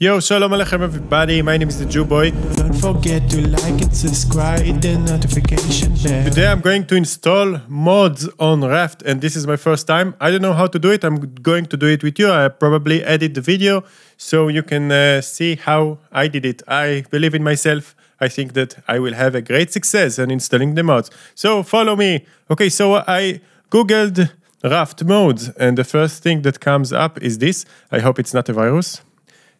Yo, shalom aleichem everybody, my name is the Jew Boy. Don't forget to like and subscribe, hit the notification bell. Today I'm going to install mods on Raft and this is my first time. I don't know how to do it, I'm going to do it with you. I probably edit the video so you can uh, see how I did it. I believe in myself. I think that I will have a great success in installing the mods. So follow me. Okay, so I googled Raft mods and the first thing that comes up is this. I hope it's not a virus.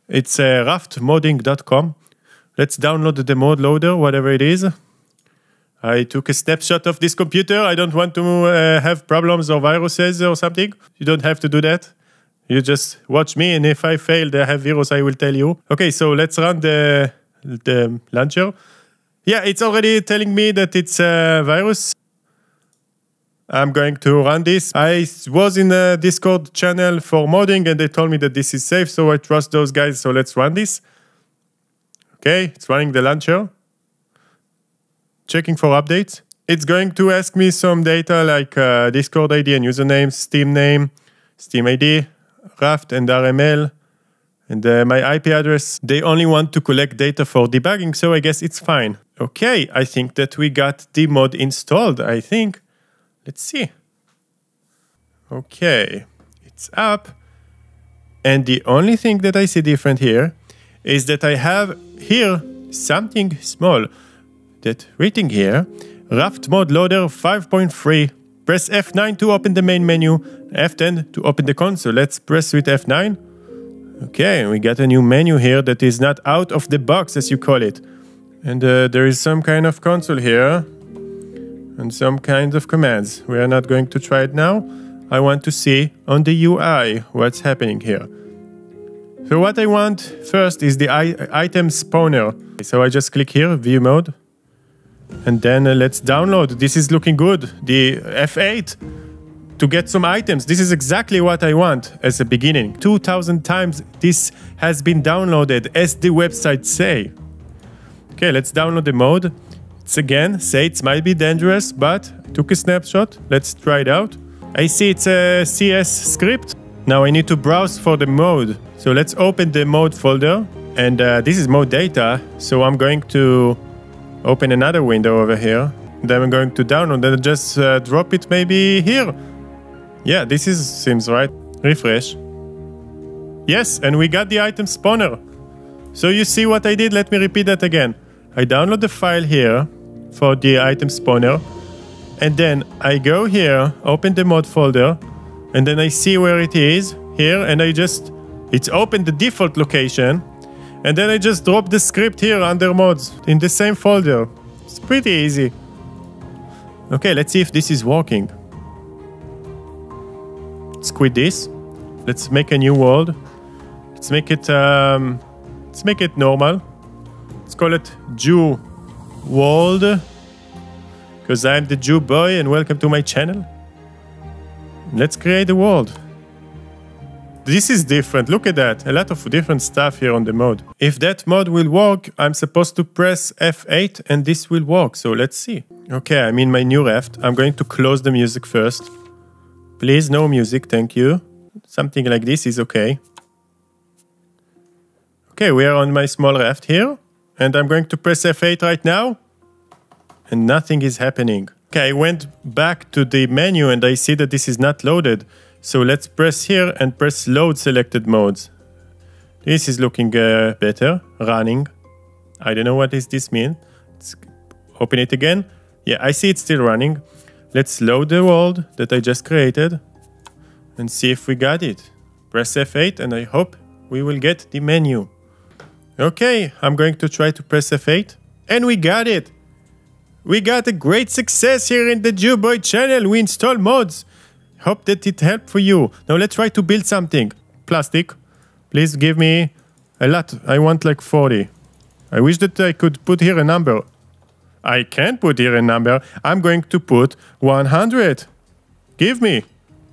It's uh, raftmodding.com. Let's download the mod loader, whatever it is. I took a snapshot of this computer. I don't want to uh, have problems or viruses or something. You don't have to do that. You just watch me, and if I fail, I have virus, I will tell you. Okay, so let's run the, the launcher. Yeah, it's already telling me that it's a virus. I'm going to run this. I was in a Discord channel for modding and they told me that this is safe, so I trust those guys, so let's run this. Okay, it's running the launcher. Checking for updates. It's going to ask me some data like uh, Discord ID and username, Steam name, Steam ID, Raft and RML, and uh, my IP address. They only want to collect data for debugging, so I guess it's fine. Okay, I think that we got the mod installed, I think. Let's see. Okay, it's up. And the only thing that I see different here is that I have here something small that written here, Raft Mod Loader 5.3. Press F9 to open the main menu, F10 to open the console. Let's press with F9. Okay, we got a new menu here that is not out of the box as you call it. And uh, there is some kind of console here and some kinds of commands. We are not going to try it now. I want to see on the UI what's happening here. So what I want first is the item spawner. So I just click here, view mode. And then uh, let's download. This is looking good. The F8 to get some items. This is exactly what I want as a beginning. 2000 times this has been downloaded as the website say. Okay, let's download the mode. Again, say it might be dangerous, but took a snapshot. Let's try it out. I see it's a CS script. Now I need to browse for the mode. So let's open the mode folder. And uh, this is mode data. So I'm going to open another window over here. Then I'm going to download and just uh, drop it maybe here. Yeah, this is seems right. Refresh. Yes, and we got the item spawner. So you see what I did? Let me repeat that again. I download the file here for the item spawner. And then I go here, open the mod folder, and then I see where it is here, and I just, it's open the default location, and then I just drop the script here under mods in the same folder. It's pretty easy. Okay, let's see if this is working. Let's quit this. Let's make a new world. Let's make it, um, let's make it normal. Let's call it Jew world because I'm the Jew boy and welcome to my channel. Let's create a world. This is different, look at that, a lot of different stuff here on the mode. If that mode will work, I'm supposed to press F8 and this will work, so let's see. Okay, I'm in my new raft. I'm going to close the music first. Please, no music, thank you. Something like this is okay. Okay, we are on my small raft here. And I'm going to press F8 right now. And nothing is happening. Okay, I went back to the menu and I see that this is not loaded. So let's press here and press load selected modes. This is looking uh, better, running. I don't know what does this mean. Let's open it again. Yeah, I see it's still running. Let's load the world that I just created and see if we got it. Press F8 and I hope we will get the menu. Okay, I'm going to try to press F8. And we got it! We got a great success here in the Jewboy channel. We install mods. Hope that it helped for you. Now let's try to build something. Plastic. Please give me a lot. I want like 40. I wish that I could put here a number. I can't put here a number. I'm going to put 100. Give me.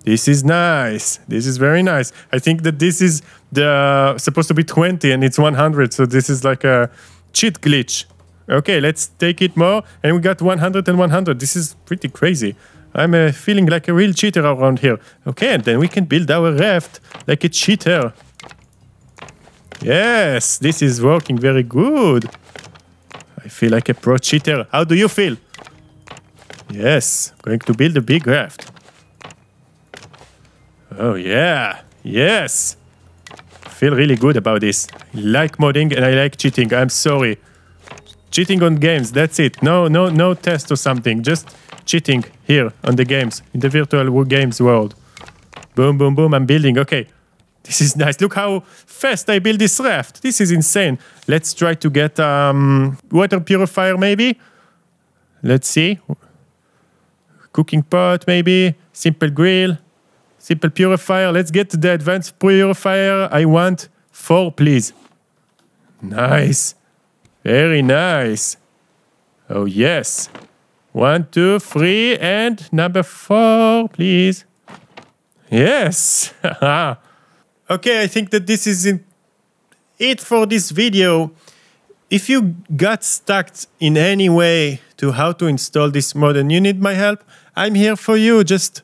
This is nice. This is very nice. I think that this is the supposed to be 20 and it's 100. So this is like a cheat glitch. Okay, let's take it more. And we got 100 and 100. This is pretty crazy. I'm uh, feeling like a real cheater around here. Okay, and then we can build our raft like a cheater. Yes, this is working very good. I feel like a pro cheater. How do you feel? Yes, I'm going to build a big raft. Oh yeah, yes. Feel really good about this. I like modding and I like cheating. I'm sorry. Cheating on games, that's it. No, no, no test or something. Just cheating here on the games, in the virtual games world. Boom, boom, boom, I'm building. Okay, this is nice. Look how fast I build this raft. This is insane. Let's try to get um, water purifier maybe. Let's see. Cooking pot maybe. Simple grill. Simple purifier. Let's get to the advanced purifier. I want four, please. Nice. Very nice. Oh, yes. One, two, three, and number four, please. Yes. okay, I think that this is it for this video. If you got stuck in any way to how to install this mod and you need my help, I'm here for you. Just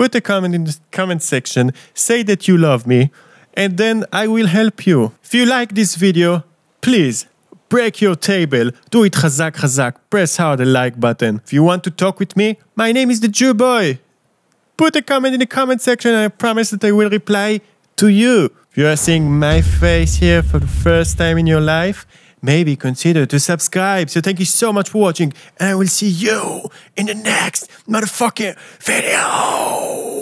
put a comment in the comment section, say that you love me, and then I will help you. If you like this video, please break your table, do it chazak chazak, press hard the like button. If you want to talk with me, my name is the Jew Boy. Put a comment in the comment section and I promise that I will reply to you. If you are seeing my face here for the first time in your life, maybe consider to subscribe. So thank you so much for watching and I will see you in the next motherfucking video.